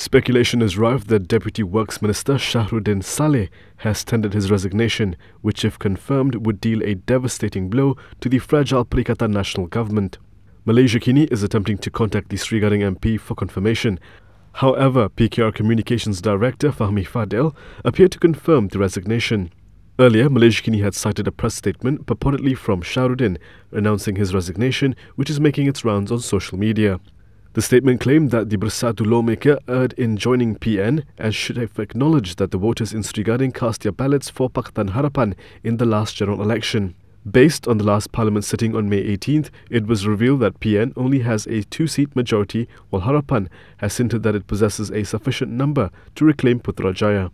Speculation is rife that Deputy Works Minister Shahruddin Salleh has tendered his resignation, which, if confirmed, would deal a devastating blow to the fragile Perikatan Nasional Government. Malaysiakini is attempting to contact the Sri Gading MP for confirmation. However, PKR Communications Director Fahmi Fadzil appeared to confirm the resignation. Earlier, Malaysiakini had cited a press statement purportedly from Shahruddin announcing his resignation, which is making its rounds on social media. The statement claimed that the Bersatu lawmaker erred in joining PN and should have acknowledged that the voters in Sri Gading cast their ballots for Pakatan Harapan in the last general election. Based on the last parliament sitting on May 18th, it was revealed that PN only has a two-seat majority while Harapan has hinted that it possesses a sufficient number to reclaim Putrajaya.